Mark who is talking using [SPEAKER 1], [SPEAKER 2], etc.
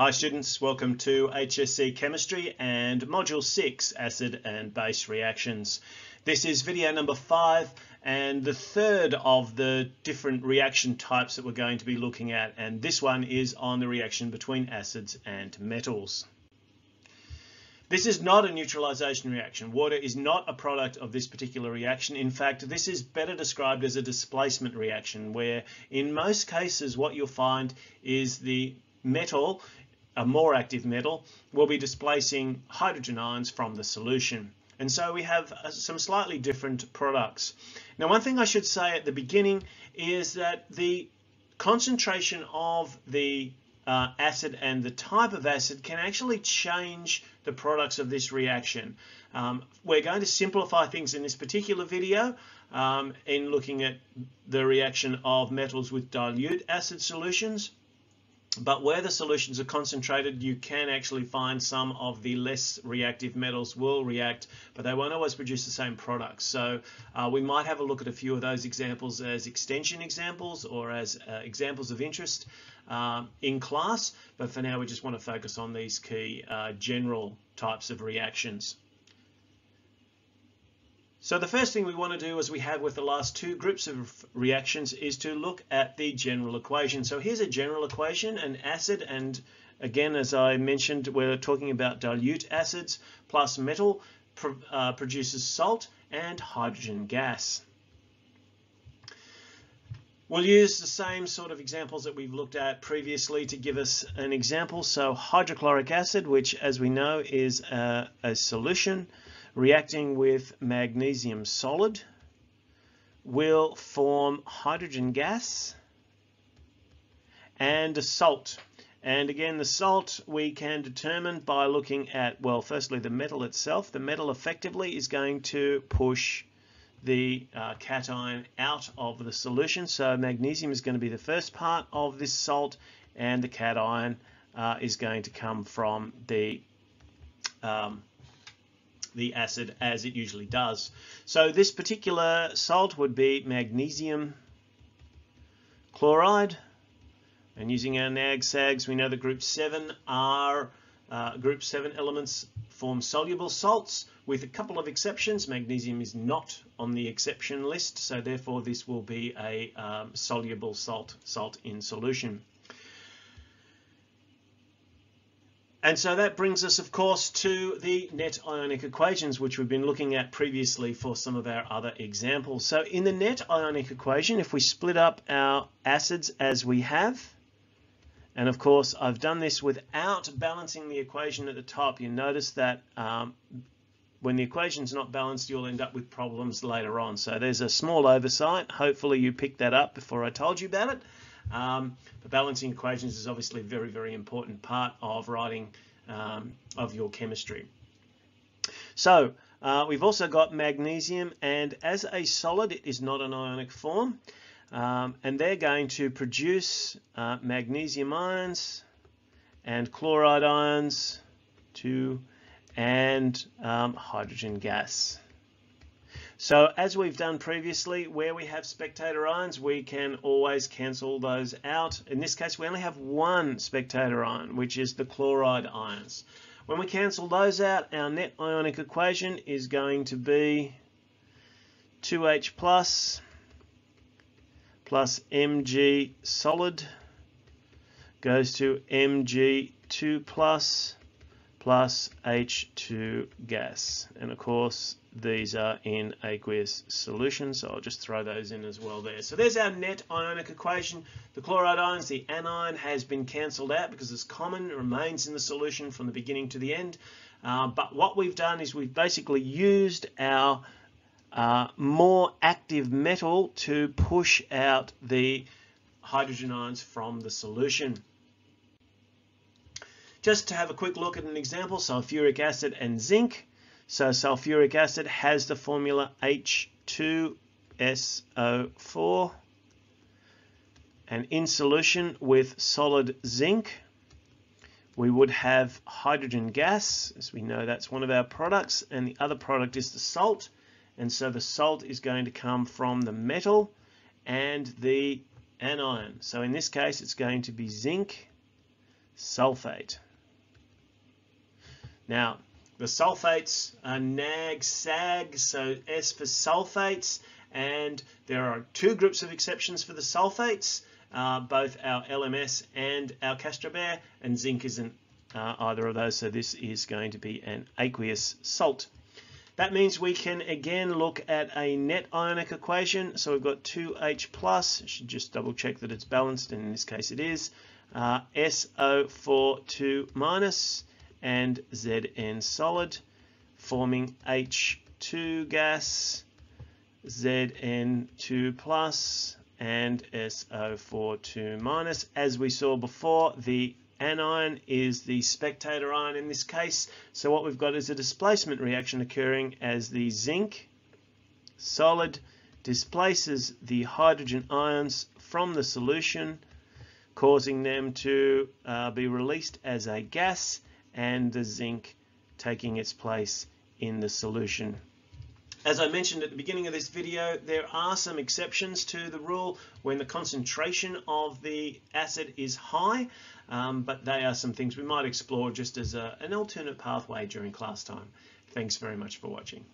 [SPEAKER 1] Hi students, welcome to HSC Chemistry and Module 6, Acid and Base Reactions. This is video number 5 and the third of the different reaction types that we're going to be looking at and this one is on the reaction between acids and metals. This is not a neutralization reaction. Water is not a product of this particular reaction. In fact, this is better described as a displacement reaction where in most cases what you'll find is the metal a more active metal will be displacing hydrogen ions from the solution. And so we have uh, some slightly different products. Now, one thing I should say at the beginning is that the concentration of the uh, acid and the type of acid can actually change the products of this reaction. Um, we're going to simplify things in this particular video um, in looking at the reaction of metals with dilute acid solutions. But where the solutions are concentrated, you can actually find some of the less reactive metals will react, but they won't always produce the same products. So uh, we might have a look at a few of those examples as extension examples or as uh, examples of interest um, in class. But for now, we just want to focus on these key uh, general types of reactions. So the first thing we want to do as we have with the last two groups of reactions is to look at the general equation. So here's a general equation, an acid and again as I mentioned we're talking about dilute acids plus metal uh, produces salt and hydrogen gas. We'll use the same sort of examples that we've looked at previously to give us an example. So hydrochloric acid, which as we know is a, a solution, reacting with magnesium solid will form hydrogen gas and a salt. And again, the salt we can determine by looking at, well, firstly, the metal itself. The metal effectively is going to push the uh, cation out of the solution. So magnesium is going to be the first part of this salt, and the cation uh, is going to come from the um, the acid as it usually does. So this particular salt would be magnesium chloride. And using our NAG-SAGs, we know that group 7 are uh, group 7 elements form soluble salts with a couple of exceptions. Magnesium is not on the exception list, so therefore this will be a um, soluble salt, salt in solution. And so that brings us, of course, to the net ionic equations, which we've been looking at previously for some of our other examples. So in the net ionic equation, if we split up our acids as we have, and of course, I've done this without balancing the equation at the top. You notice that um, when the equation's not balanced, you'll end up with problems later on. So there's a small oversight. Hopefully you picked that up before I told you about it. Um, but balancing equations is obviously a very, very important part of writing um, of your chemistry. So uh, we've also got magnesium and as a solid it is not an ionic form um, and they're going to produce uh, magnesium ions and chloride ions to and um, hydrogen gas. So as we've done previously, where we have spectator ions, we can always cancel those out. In this case, we only have one spectator ion, which is the chloride ions. When we cancel those out, our net ionic equation is going to be 2H plus plus Mg solid goes to Mg2 plus plus H2 gas. And of course, these are in aqueous solution, so I'll just throw those in as well there. So there's our net ionic equation. The chloride ions, the anion has been cancelled out because it's common, it remains in the solution from the beginning to the end. Uh, but what we've done is we've basically used our uh, more active metal to push out the hydrogen ions from the solution. Just to have a quick look at an example, sulfuric acid and zinc. So sulfuric acid has the formula H2SO4 and in solution with solid zinc we would have hydrogen gas as we know that's one of our products and the other product is the salt and so the salt is going to come from the metal and the anion so in this case it's going to be zinc sulfate. Now, the sulfates are NAG, SAG, so S for sulfates, and there are two groups of exceptions for the sulfates, uh, both our LMS and our Castrobare, and zinc isn't uh, either of those, so this is going to be an aqueous salt. That means we can again look at a net ionic equation. So we've got 2H plus, should just double check that it's balanced, and in this case it is, uh, SO42 minus, and Zn solid, forming H2 gas, Zn2 plus, and SO42 minus. As we saw before, the anion is the spectator ion in this case. So what we've got is a displacement reaction occurring as the zinc solid displaces the hydrogen ions from the solution, causing them to uh, be released as a gas and the zinc taking its place in the solution. As I mentioned at the beginning of this video, there are some exceptions to the rule when the concentration of the acid is high, um, but they are some things we might explore just as a, an alternate pathway during class time. Thanks very much for watching.